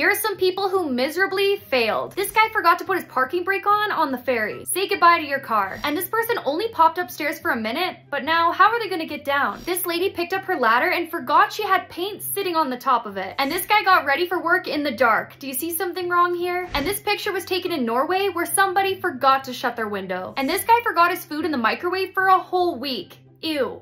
Here are some people who miserably failed. This guy forgot to put his parking brake on on the ferry. Say goodbye to your car. And this person only popped upstairs for a minute, but now how are they gonna get down? This lady picked up her ladder and forgot she had paint sitting on the top of it. And this guy got ready for work in the dark. Do you see something wrong here? And this picture was taken in Norway where somebody forgot to shut their window. And this guy forgot his food in the microwave for a whole week. Ew.